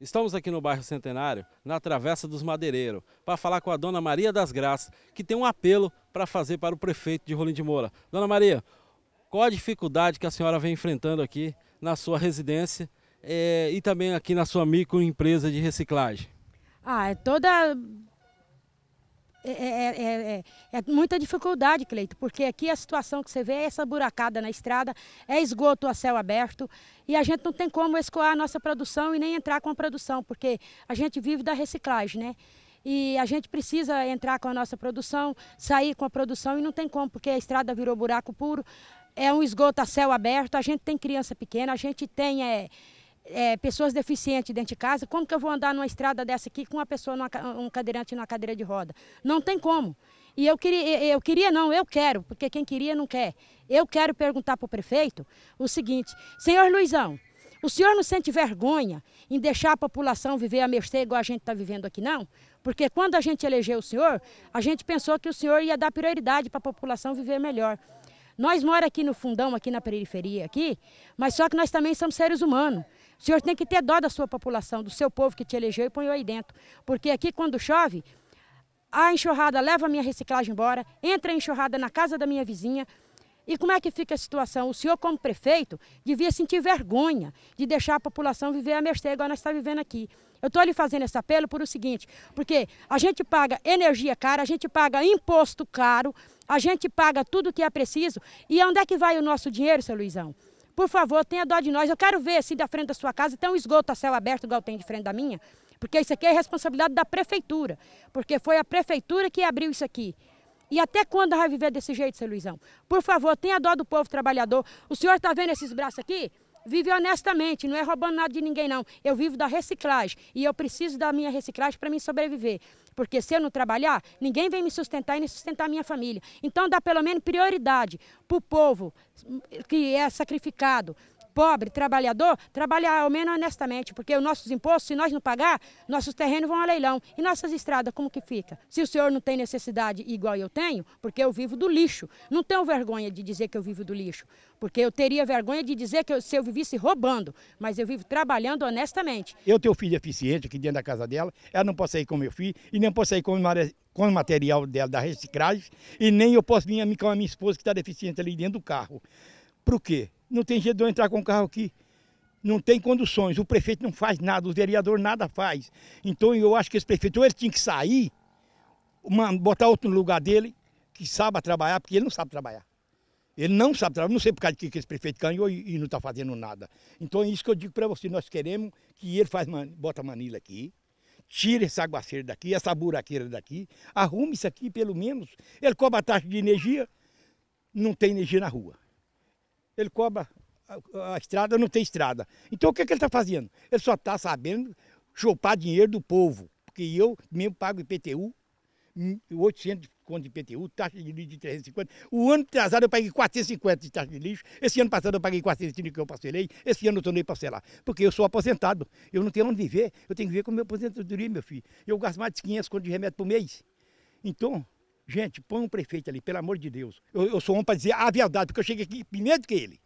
Estamos aqui no bairro Centenário, na Travessa dos Madeireiros, para falar com a dona Maria das Graças, que tem um apelo para fazer para o prefeito de Rolim de Moura. Dona Maria, qual a dificuldade que a senhora vem enfrentando aqui na sua residência é, e também aqui na sua microempresa de reciclagem? Ah, é toda é, é, é, é, muita dificuldade, Cleito, porque aqui a situação que você vê é essa buracada na estrada, é esgoto a céu aberto e a gente não tem como escoar a nossa produção e nem entrar com a produção, porque a gente vive da reciclagem, né? E a gente precisa entrar com a nossa produção, sair com a produção e não tem como, porque a estrada virou buraco puro, é um esgoto a céu aberto, a gente tem criança pequena, a gente tem é, é, pessoas deficientes dentro de casa, como que eu vou andar numa estrada dessa aqui com uma pessoa, numa, um cadeirante numa cadeira de roda? Não tem como. E eu queria, eu queria não, eu quero, porque quem queria não quer. Eu quero perguntar para o prefeito o seguinte, senhor Luizão, o senhor não sente vergonha em deixar a população viver a mercê igual a gente está vivendo aqui, não? Porque quando a gente elegeu o senhor, a gente pensou que o senhor ia dar prioridade para a população viver melhor. Nós moramos aqui no fundão, aqui na periferia, aqui, mas só que nós também somos seres humanos. O senhor tem que ter dó da sua população, do seu povo que te elegeu e põe aí dentro. Porque aqui quando chove, a enxurrada leva a minha reciclagem embora, entra a enxurrada na casa da minha vizinha. E como é que fica a situação? O senhor, como prefeito, devia sentir vergonha de deixar a população viver a mercê igual nós estamos vivendo aqui. Eu estou lhe fazendo esse apelo por o seguinte, porque a gente paga energia cara, a gente paga imposto caro, a gente paga tudo que é preciso. E onde é que vai o nosso dinheiro, seu Luizão? Por favor, tenha dó de nós. Eu quero ver assim da frente da sua casa, tem um esgoto a céu aberto, igual tem de frente da minha. Porque isso aqui é responsabilidade da prefeitura. Porque foi a prefeitura que abriu isso aqui. E até quando vai viver desse jeito, seu Luizão? Por favor, tenha dó do povo trabalhador. O senhor está vendo esses braços aqui? Vive honestamente, não é roubando nada de ninguém, não. Eu vivo da reciclagem e eu preciso da minha reciclagem para me sobreviver. Porque se eu não trabalhar, ninguém vem me sustentar e nem sustentar a minha família. Então dá pelo menos prioridade para o povo que é sacrificado, pobre, trabalhador, trabalhar ao menos honestamente, porque os nossos impostos, se nós não pagar, nossos terrenos vão a leilão. E nossas estradas, como que fica? Se o senhor não tem necessidade igual eu tenho, porque eu vivo do lixo. Não tenho vergonha de dizer que eu vivo do lixo, porque eu teria vergonha de dizer que eu, se eu vivisse roubando, mas eu vivo trabalhando honestamente. Eu tenho filho deficiente aqui dentro da casa dela, ela não pode sair com meu filho e nem pode sair com com o material dela da reciclagem e nem eu posso vir com a minha esposa que está deficiente ali dentro do carro. Por quê? Não tem jeito de eu entrar com o carro aqui. Não tem condições. O prefeito não faz nada, o vereador nada faz. Então eu acho que esse prefeito, ou ele tinha que sair, uma, botar outro no lugar dele, que saiba trabalhar, porque ele não sabe trabalhar. Ele não sabe trabalhar, não sei por causa de que esse prefeito ganhou e, e não está fazendo nada. Então é isso que eu digo para você, nós queremos que ele faz, bota manila aqui, tire esse aguaceiro daqui, essa buraqueira daqui, arrume isso aqui pelo menos. Ele cobra a taxa de energia, não tem energia na rua ele cobra a, a estrada, não tem estrada. Então o que, é que ele está fazendo? Ele só está sabendo chupar dinheiro do povo, porque eu mesmo pago IPTU, 800 conto de IPTU, taxa de lixo de 350. O ano atrasado eu paguei 450 de taxa de lixo, esse ano passado eu paguei 430 que eu parcelei, esse ano eu tornei parcelar, porque eu sou aposentado, eu não tenho onde viver, eu tenho que viver com meu aposentadoria, meu filho. Eu gasto mais de 500 conto de remédio por mês. Então, Gente, põe um prefeito ali, pelo amor de Deus. Eu, eu sou homem para dizer a verdade, porque eu cheguei aqui primeiro do que ele.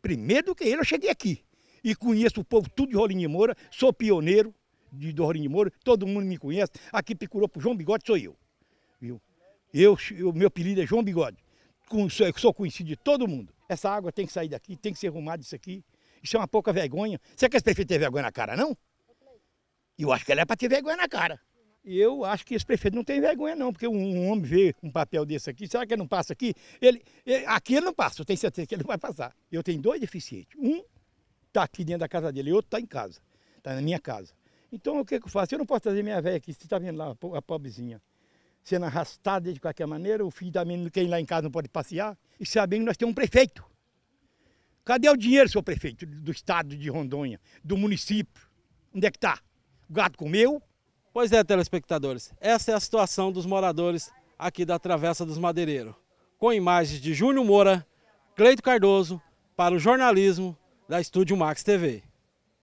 Primeiro do que ele, eu cheguei aqui. E conheço o povo tudo de Rolim de Moura, sou pioneiro de, de Rolim de Moura, todo mundo me conhece. Aqui procurou para João Bigode, sou eu. Viu? Eu, eu, meu apelido é João Bigode. Com, sou, sou conhecido de todo mundo. Essa água tem que sair daqui, tem que ser arrumada isso aqui. Isso é uma pouca vergonha. Você quer que esse prefeito tenha vergonha na cara, não? Eu acho que ele é para ter vergonha na cara. E eu acho que esse prefeito não tem vergonha não, porque um homem vê um papel desse aqui, será que ele não passa aqui? Ele, ele, aqui ele não passa, eu tenho certeza que ele não vai passar. Eu tenho dois deficientes, um está aqui dentro da casa dele e outro está em casa, está na minha casa. Então o que, que eu faço? Eu não posso trazer minha velha aqui, você está vendo lá a pobrezinha, sendo arrastada de qualquer maneira, o filho também, quem lá em casa não pode passear, e sabendo que nós temos um prefeito. Cadê o dinheiro, seu prefeito, do estado de Rondônia, do município? Onde é que está? O gato comeu, Pois é, telespectadores, essa é a situação dos moradores aqui da Travessa dos Madeireiros. Com imagens de Júnior Moura, Cleito Cardoso, para o jornalismo da Estúdio Max TV.